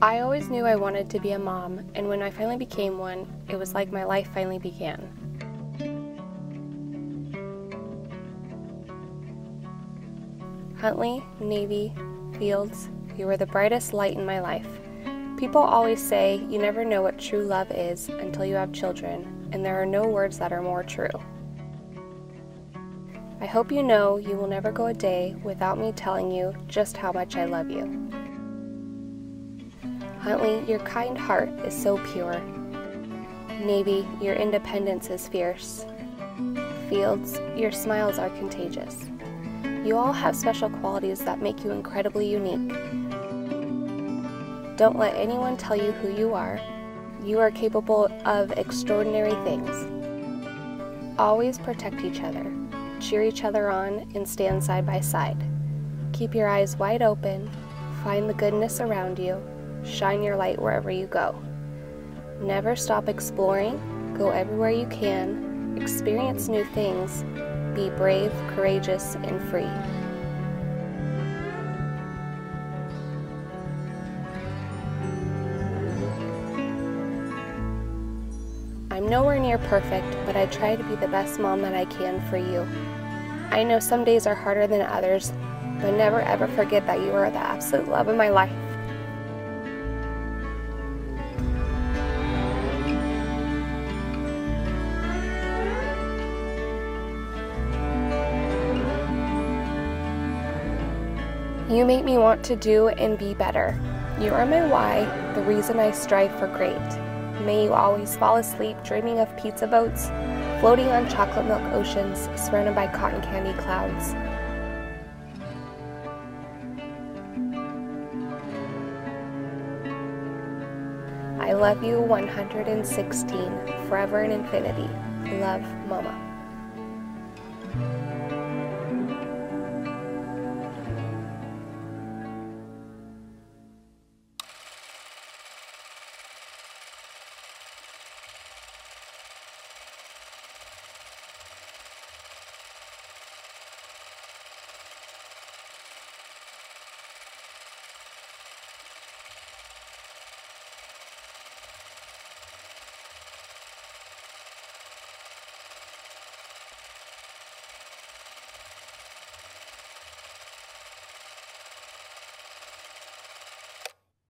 I always knew I wanted to be a mom, and when I finally became one, it was like my life finally began. Huntley, Navy, Fields, you were the brightest light in my life. People always say you never know what true love is until you have children, and there are no words that are more true. I hope you know you will never go a day without me telling you just how much I love you. Huntley, your kind heart is so pure. Navy, your independence is fierce. Fields, your smiles are contagious. You all have special qualities that make you incredibly unique. Don't let anyone tell you who you are. You are capable of extraordinary things. Always protect each other, cheer each other on, and stand side by side. Keep your eyes wide open, find the goodness around you, shine your light wherever you go. Never stop exploring, go everywhere you can, experience new things, be brave, courageous, and free. I'm nowhere near perfect, but I try to be the best mom that I can for you. I know some days are harder than others, but never ever forget that you are the absolute love of my life. You make me want to do and be better. You are my why, the reason I strive for great. May you always fall asleep dreaming of pizza boats, floating on chocolate milk oceans surrounded by cotton candy clouds. I love you 116, forever and infinity. Love, Mama.